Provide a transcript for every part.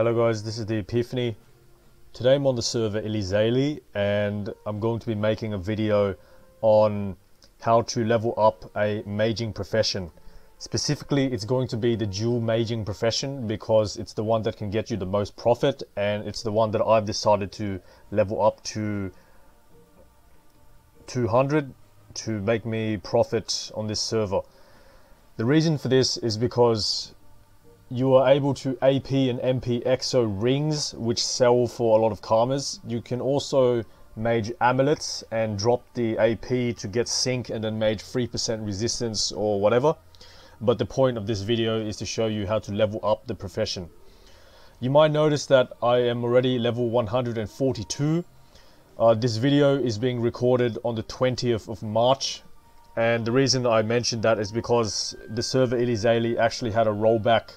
Hello guys, this is the Epiphany. Today I'm on the server Elizaley and I'm going to be making a video on how to level up a maging profession. Specifically, it's going to be the jewel maging profession because it's the one that can get you the most profit and it's the one that I've decided to level up to 200 to make me profit on this server. The reason for this is because you are able to AP and MP EXO rings which sell for a lot of kamas. You can also mage amulets and drop the AP to get sync and then mage 3% resistance or whatever. But the point of this video is to show you how to level up the profession. You might notice that I am already level 142. Uh, this video is being recorded on the 20th of March and the reason I mentioned that is because the server Elizaley actually had a rollback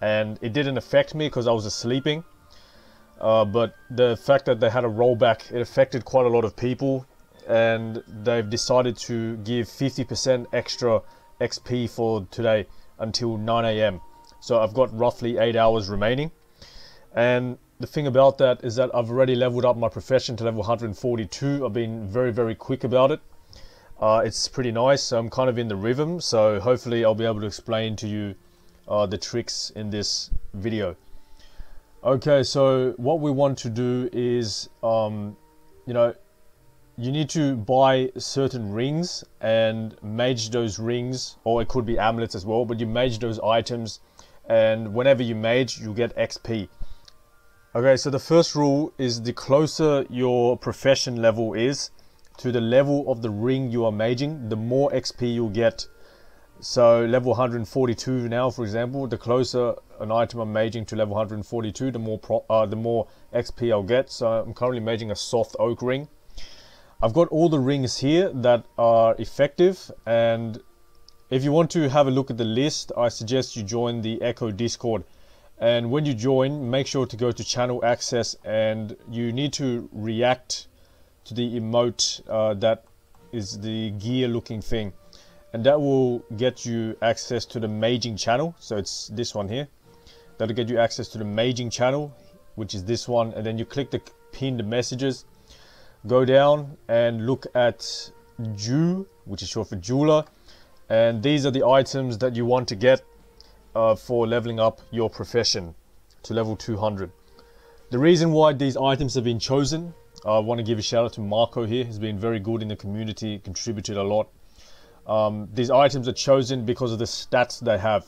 and it didn't affect me because I was sleeping. Uh, but the fact that they had a rollback, it affected quite a lot of people, and they've decided to give 50% extra XP for today until 9 a.m. So I've got roughly eight hours remaining, and the thing about that is that I've already leveled up my profession to level 142. I've been very very quick about it. Uh, it's pretty nice. I'm kind of in the rhythm, so hopefully I'll be able to explain to you uh, the tricks in this video. Okay, so what we want to do is, um, you know, you need to buy certain rings and mage those rings, or it could be amulets as well, but you mage those items, and whenever you mage, you get XP. Okay, so the first rule is the closer your profession level is to the level of the ring you are maging, the more XP you'll get so level 142 now, for example, the closer an item I'm maging to level 142, the more pro, uh, the more XP I'll get. So I'm currently maging a soft oak ring. I've got all the rings here that are effective and if you want to have a look at the list, I suggest you join the Echo Discord. And when you join, make sure to go to channel access and you need to react to the emote uh, that is the gear looking thing and that will get you access to the maging channel. So it's this one here. That'll get you access to the maging channel which is this one. And then you click the pinned messages. Go down and look at Jew which is short for jeweler. And these are the items that you want to get uh, for leveling up your profession to level 200 the reason why these items have been chosen I want to give a shout out to Marco here. He's been very good in the community contributed a lot um, these items are chosen because of the stats they have.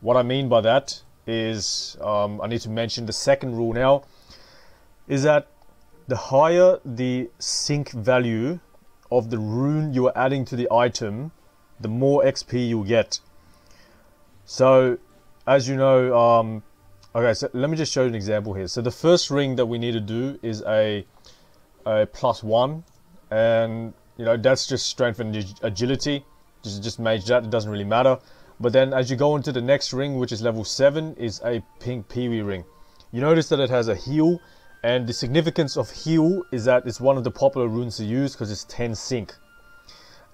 What I mean by that is, um, I need to mention the second rule now, is that the higher the sync value of the rune you are adding to the item, the more XP you'll get. So, as you know, um, okay, so let me just show you an example here. So the first ring that we need to do is a, a plus one, and you know, that's just strength and agility. Just, just mage that, it doesn't really matter. But then as you go into the next ring, which is level 7, is a pink Piwi ring. You notice that it has a heal, and the significance of heal is that it's one of the popular runes to use because it's 10 sync.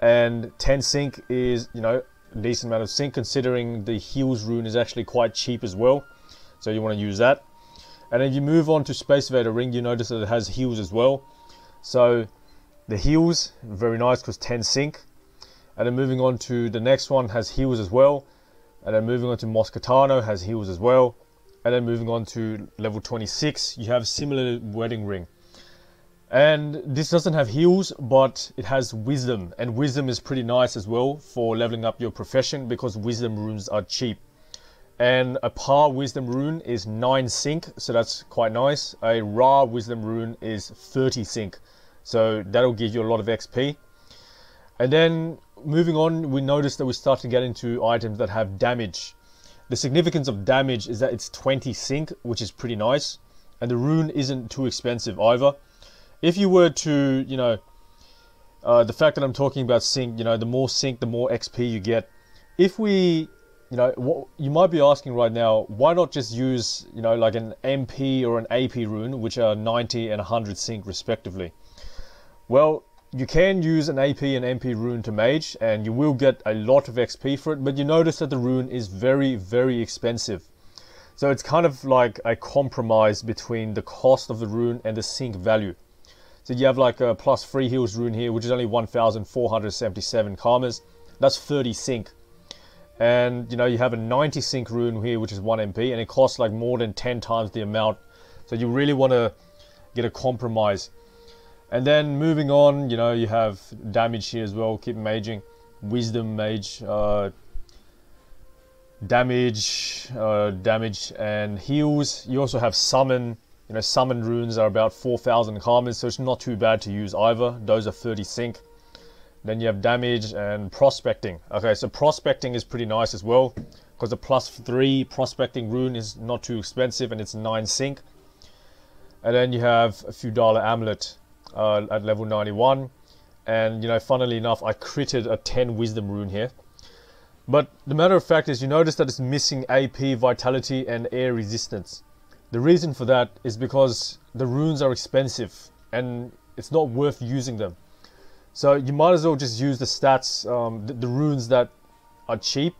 And 10 sync is, you know, a decent amount of sync considering the heals rune is actually quite cheap as well. So you want to use that. And if you move on to Space Invader ring, you notice that it has heals as well. So the heals, very nice because 10 sync. And then moving on to the next one has heals as well. And then moving on to Moscatano has heals as well. And then moving on to level 26, you have similar wedding ring. And this doesn't have heals, but it has wisdom. And wisdom is pretty nice as well for leveling up your profession because wisdom runes are cheap. And a par wisdom rune is 9 sync, so that's quite nice. A Ra wisdom rune is 30 sync. So that'll give you a lot of XP. And then moving on, we notice that we start to get into items that have damage. The significance of damage is that it's 20 sync, which is pretty nice. And the rune isn't too expensive either. If you were to, you know, uh, the fact that I'm talking about sync, you know, the more sync, the more XP you get. If we, you know, what you might be asking right now, why not just use, you know, like an MP or an AP rune, which are 90 and 100 sync respectively. Well, you can use an AP and MP rune to mage and you will get a lot of XP for it, but you notice that the rune is very, very expensive. So it's kind of like a compromise between the cost of the rune and the sync value. So you have like a plus 3 heals rune here, which is only 1,477 kamas. That's 30 sync. And you know, you have a 90 sync rune here, which is 1 MP, and it costs like more than 10 times the amount. So you really want to get a compromise. And then moving on, you know, you have damage here as well, keep maging. Wisdom mage, uh, damage, uh, damage and heals. You also have summon. You know, summon runes are about 4,000 kamas, so it's not too bad to use either. Those are 30 sync. Then you have damage and prospecting. Okay, so prospecting is pretty nice as well, because the plus 3 prospecting rune is not too expensive and it's 9 sync. And then you have a few dollar amulet uh, at level 91. And, you know, funnily enough, I critted a 10 wisdom rune here. But the matter of fact is you notice that it's missing AP, Vitality and Air Resistance. The reason for that is because the runes are expensive and it's not worth using them. So you might as well just use the stats, um, the, the runes that are cheap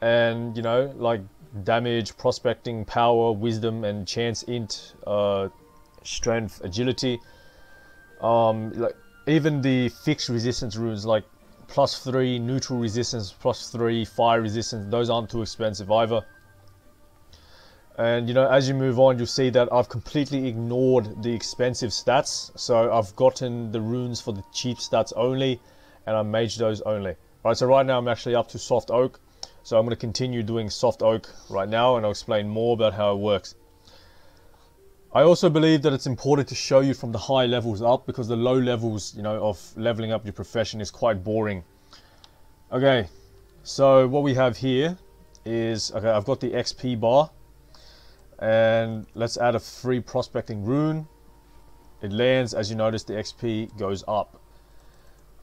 and you know like damage, prospecting, power, wisdom and chance int, uh, strength, agility. Um, like even the fixed resistance runes like plus 3 neutral resistance, plus 3 fire resistance, those aren't too expensive either. And you know, as you move on, you'll see that I've completely ignored the expensive stats. So I've gotten the runes for the cheap stats only, and I mage those only. Right, so right now I'm actually up to soft oak. So I'm going to continue doing soft oak right now, and I'll explain more about how it works. I also believe that it's important to show you from the high levels up because the low levels, you know, of leveling up your profession is quite boring. Okay, so what we have here is, okay, I've got the XP bar and let's add a free prospecting rune. It lands, as you notice, the XP goes up.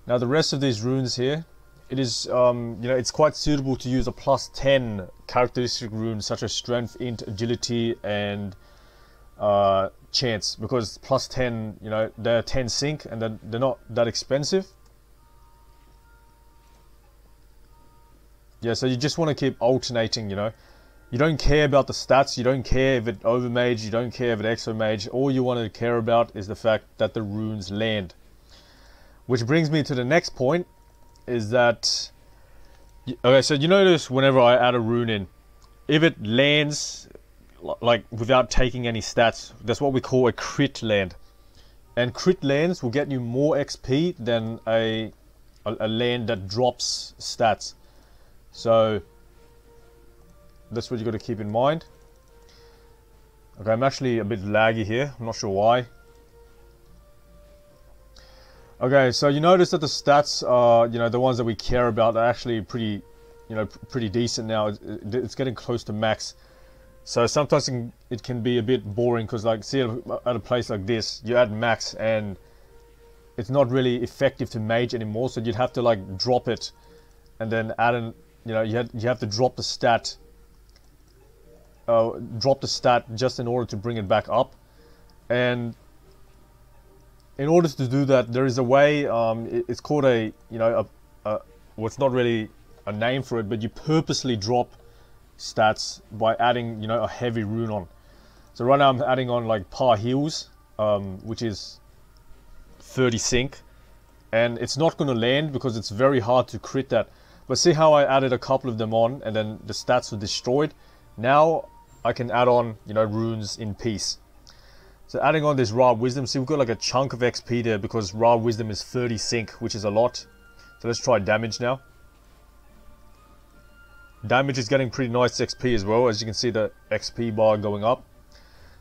Now the rest of these runes here, it is, um, you know, it's quite suitable to use a plus 10 characteristic rune such as strength, int, agility, and uh, chance because plus 10 you know they're 10 sync and then they're not that expensive. Yeah so you just want to keep alternating you know. You don't care about the stats you don't care if it overmage you don't care if it exomage all you want to care about is the fact that the runes land. Which brings me to the next point is that okay so you notice whenever I add a rune in if it lands like without taking any stats. That's what we call a crit land. And crit lands will get you more XP than a, a, a land that drops stats. So that's what you got to keep in mind. Okay, I'm actually a bit laggy here. I'm not sure why. Okay, so you notice that the stats are, you know, the ones that we care about are actually pretty, you know, pretty decent now. It's getting close to max. So sometimes it can be a bit boring because like see at a place like this, you add max and it's not really effective to mage anymore. So you'd have to like drop it and then add in, you know, you have, you have to drop the stat, uh, drop the stat just in order to bring it back up. And in order to do that, there is a way, um, it's called a, you know, a, a, well, it's not really a name for it, but you purposely drop stats by adding, you know, a heavy rune on. So right now I'm adding on like par heals, um, which is 30 sync. And it's not going to land because it's very hard to crit that. But see how I added a couple of them on and then the stats were destroyed? Now I can add on, you know, runes in peace. So adding on this Ra Wisdom, see we've got like a chunk of XP there because Ra Wisdom is 30 sync, which is a lot. So let's try damage now. Damage is getting pretty nice XP as well, as you can see the XP bar going up.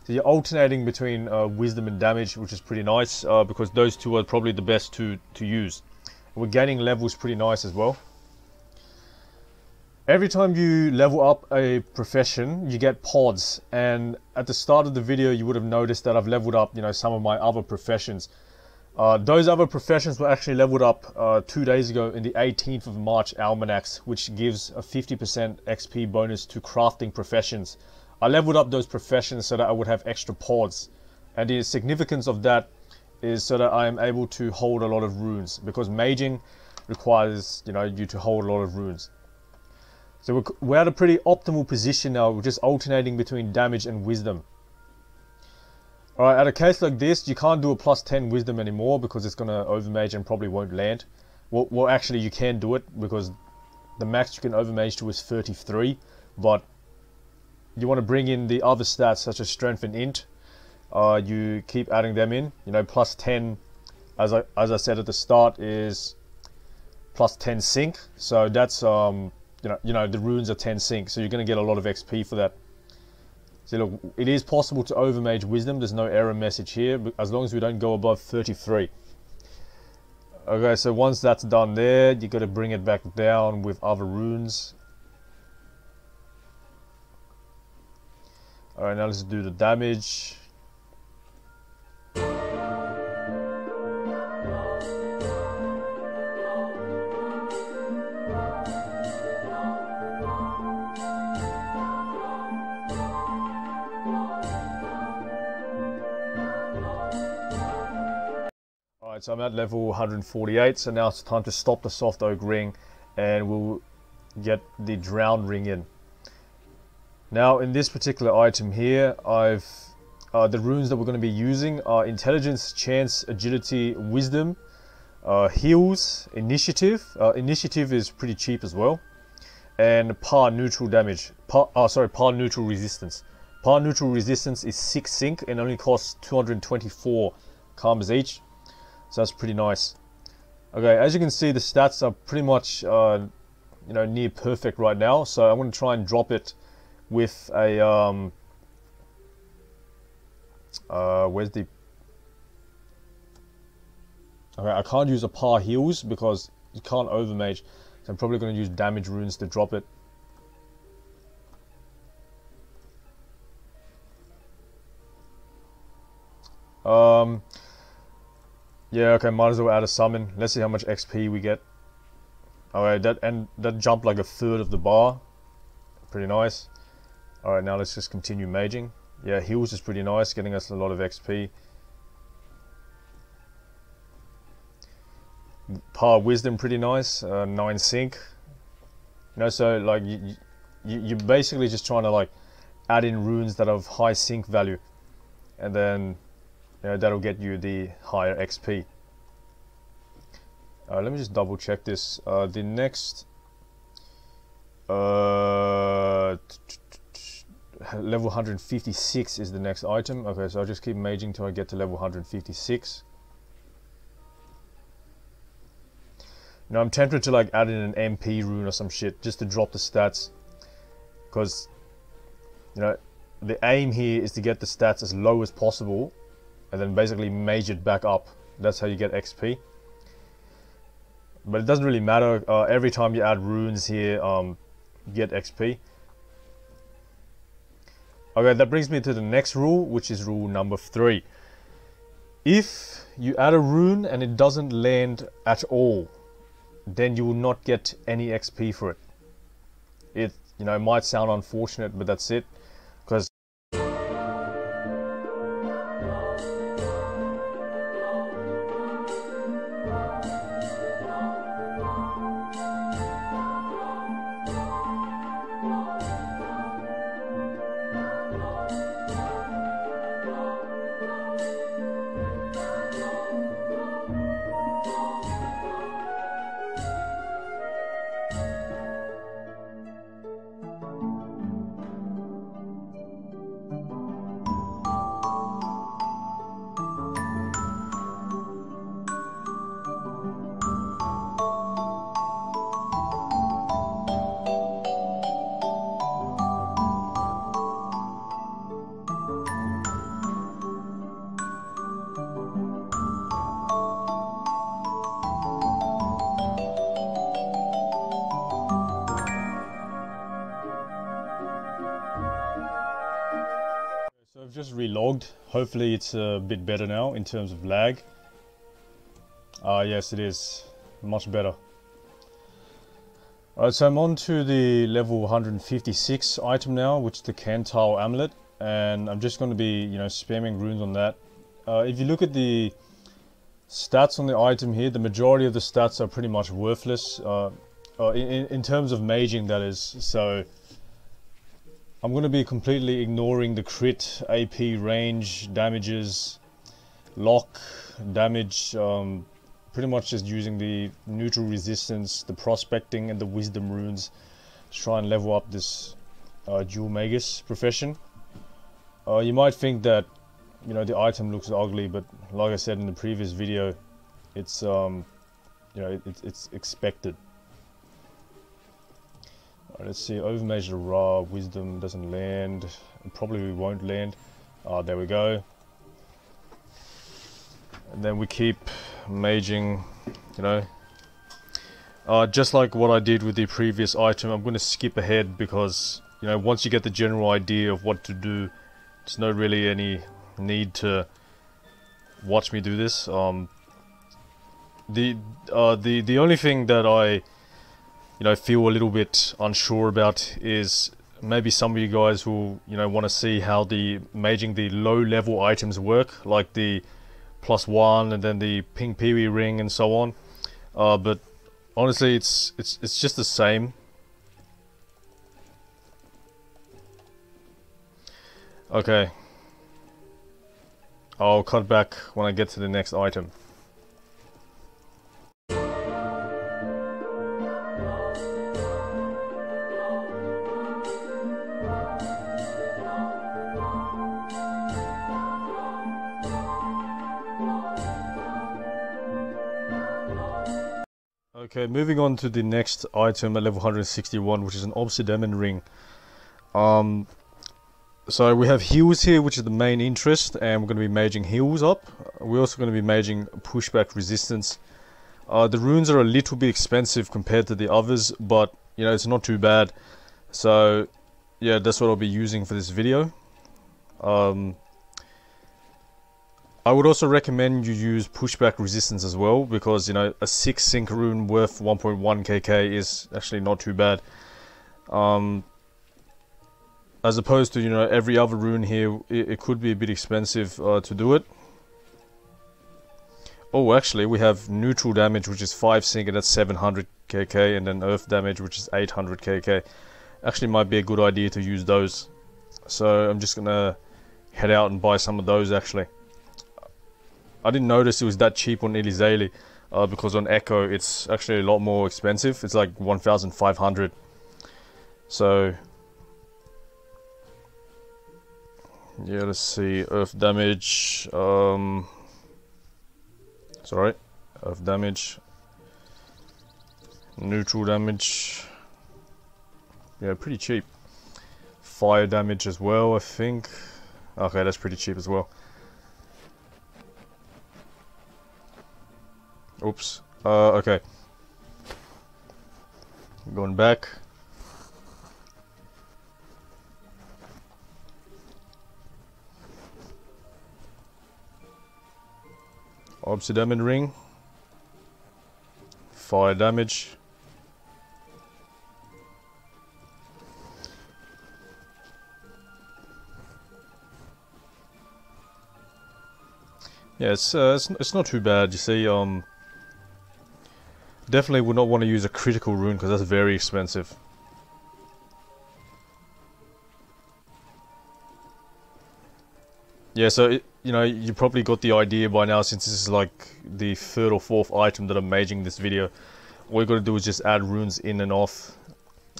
So you're alternating between uh, wisdom and damage, which is pretty nice, uh, because those two are probably the best to, to use. We're gaining levels pretty nice as well. Every time you level up a profession, you get pods. And at the start of the video, you would have noticed that I've leveled up, you know, some of my other professions. Uh, those other professions were actually leveled up uh, two days ago in the 18th of March Almanax, which gives a 50% XP bonus to crafting professions. I leveled up those professions so that I would have extra pods. And the significance of that is so that I am able to hold a lot of runes because maging requires you know you to hold a lot of runes. So we're, we're at a pretty optimal position now. We're just alternating between damage and wisdom. Alright, at a case like this, you can't do a plus 10 wisdom anymore because it's going to overmage and probably won't land. Well, well, actually you can do it because the max you can overmage to is 33. But you want to bring in the other stats such as strength and int. Uh, you keep adding them in. You know, plus 10, as I, as I said at the start, is plus 10 sync. So that's, um, you know, you know, the runes are 10 sync. So you're going to get a lot of XP for that. So look, it is possible to overmage wisdom. There's no error message here, as long as we don't go above 33. Okay, so once that's done there, you got to bring it back down with other runes. Alright, now let's do the damage. So I'm at level 148, so now it's time to stop the soft oak ring and we'll get the drowned ring in. Now in this particular item here, I've uh, the runes that we're going to be using are intelligence, chance, agility, wisdom, uh, heals, initiative. Uh, initiative is pretty cheap as well, and par neutral damage. Par, oh, sorry, par neutral resistance. Par neutral resistance is six sync and only costs 224 kamas each. So that's pretty nice. Okay, as you can see, the stats are pretty much, uh, you know, near perfect right now. So I'm going to try and drop it with a, um, uh, where's the, okay, I can't use a par heals because you can't overmage. So I'm probably going to use damage runes to drop it. Um, yeah, okay, might as well add a summon. Let's see how much XP we get. Alright, that and that jumped like a third of the bar. Pretty nice. Alright, now let's just continue maging. Yeah, heals is pretty nice, getting us a lot of XP. Par wisdom pretty nice, uh, 9 sync. You know, so like you, you, you're basically just trying to like add in runes that have high sync value. And then know, that'll get you the higher XP. Uh, let me just double check this. Uh, the next uh, level 156 is the next item. Okay, so I'll just keep maging till I get to level 156. Now I'm tempted to like add in an MP rune or some shit just to drop the stats. Because, you know, the aim here is to get the stats as low as possible and then basically it back up. That's how you get XP. But it doesn't really matter. Uh, every time you add runes here, um, get XP. Okay, that brings me to the next rule, which is rule number three. If you add a rune and it doesn't land at all, then you will not get any XP for it. It, you know, might sound unfortunate, but that's it. Just relogged. Hopefully it's a bit better now in terms of lag. Ah, uh, yes it is. Much better. Alright, so I'm on to the level 156 item now, which is the Kantile Amulet. And I'm just going to be, you know, spamming runes on that. Uh, if you look at the stats on the item here, the majority of the stats are pretty much worthless. Uh, uh, in, in terms of maging that is, so I'm going to be completely ignoring the crit, AP, range, damages, lock, damage, um, pretty much just using the neutral resistance, the prospecting and the wisdom runes to try and level up this uh, jewel magus profession. Uh, you might think that you know the item looks ugly, but like I said in the previous video, it's um, you know it, it's expected. Right, let's see, overmeasure Ra wisdom doesn't land. Probably won't land. Ah, there we go. And then we keep maging, you know. Uh, just like what I did with the previous item, I'm going to skip ahead because, you know, once you get the general idea of what to do, there's no really any need to watch me do this. Um, the uh, the the only thing that I you know feel a little bit unsure about is maybe some of you guys will you know want to see how the maging the low level items work like the plus one and then the pink piwi ring and so on. Uh, but honestly it's it's it's just the same. Okay. I'll cut back when I get to the next item Okay, moving on to the next item at level 161, which is an Obsidian ring. Um, so we have heals here, which is the main interest, and we're going to be maging heals up. We're also going to be maging pushback resistance. Uh, the runes are a little bit expensive compared to the others, but you know it's not too bad. So yeah, that's what I'll be using for this video. Um, I would also recommend you use pushback resistance as well because you know a 6 sync rune worth 1.1 kk is actually not too bad. Um, as opposed to you know every other rune here, it, it could be a bit expensive uh, to do it. Oh, actually, we have neutral damage, which is 5 sync, and that's 700 kk, and then earth damage, which is 800 kk. Actually, might be a good idea to use those. So I'm just gonna head out and buy some of those actually. I didn't notice it was that cheap on Elizaleh uh, because on Echo it's actually a lot more expensive. It's like 1,500. So yeah, let's see. Earth damage. Um, sorry, earth damage. Neutral damage. Yeah, pretty cheap. Fire damage as well, I think. Okay, that's pretty cheap as well. Oops. Uh, okay. Going back. Obsidian ring. Fire damage. Yeah, it's, uh, it's, it's not too bad. You see, um, Definitely would not want to use a critical rune because that's very expensive. Yeah, so, it, you know, you probably got the idea by now since this is like the third or fourth item that I'm maging this video. All you got to do is just add runes in and off.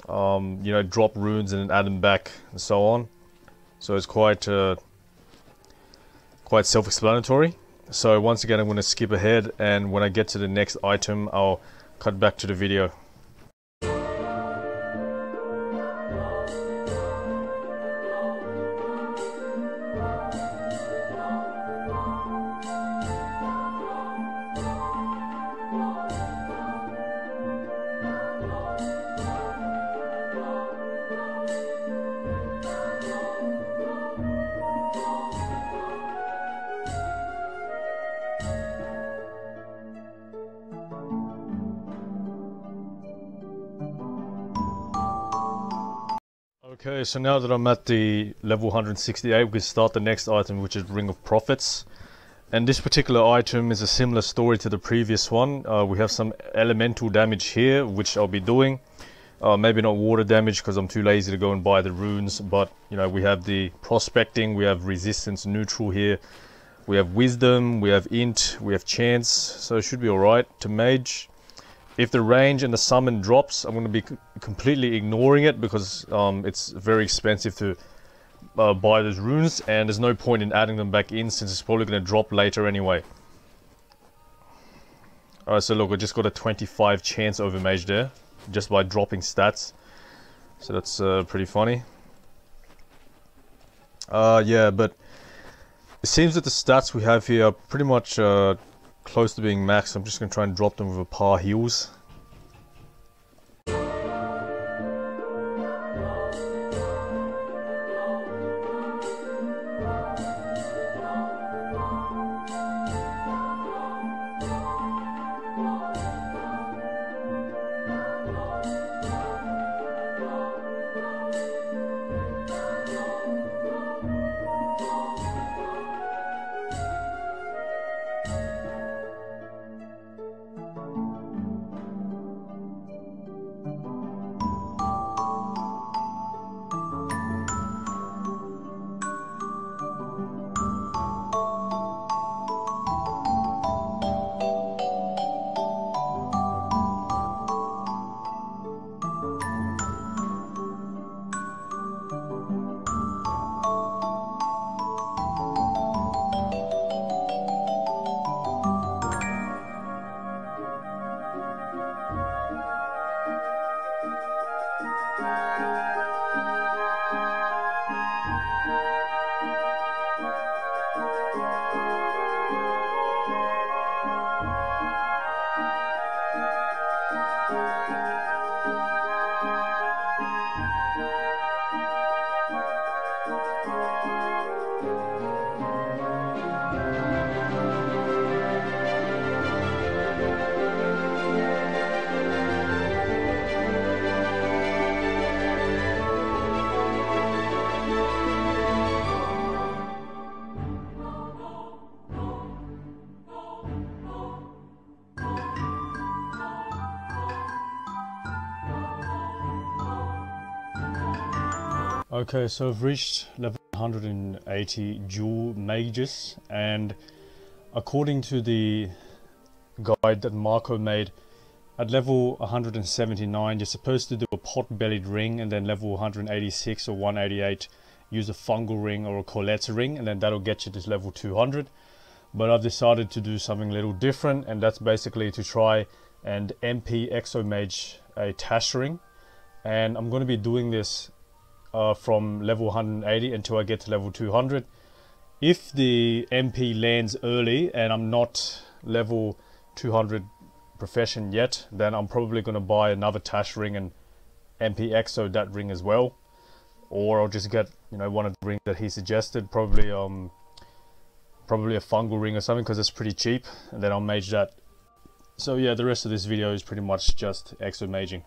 Um, you know, drop runes and then add them back and so on. So it's quite, uh, quite self-explanatory. So once again, I'm going to skip ahead and when I get to the next item, I'll cut back to the video. Okay, so now that I'm at the level 168, we can start the next item, which is Ring of Prophets. And this particular item is a similar story to the previous one. Uh, we have some elemental damage here, which I'll be doing. Uh, maybe not water damage because I'm too lazy to go and buy the runes, but you know we have the prospecting, we have resistance neutral here, we have wisdom, we have int, we have chance, so it should be alright to mage. If the range and the summon drops, I'm going to be completely ignoring it because um, it's very expensive to uh, buy those runes and there's no point in adding them back in since it's probably going to drop later anyway. Alright, so look, I just got a 25 chance over mage there just by dropping stats. So that's uh, pretty funny. Uh, yeah, but it seems that the stats we have here are pretty much uh, close to being maxed. I'm just going to try and drop them with a par heals. Okay, so I've reached level 180 dual mages and according to the guide that Marco made at level 179 you're supposed to do a pot-bellied ring and then level 186 or 188 use a fungal ring or a Colette ring and then that'll get you to level 200 but I've decided to do something a little different and that's basically to try and MP Exomage a Tash ring. And I'm going to be doing this uh, from level 180 until I get to level 200. If the MP lands early and I'm not level 200 profession yet, then I'm probably going to buy another Tash ring and MP Exo that ring as well. Or I'll just get, you know, one of the rings that he suggested, probably um, probably a fungal ring or something because it's pretty cheap, and then I'll mage that. So yeah, the rest of this video is pretty much just Exo maging.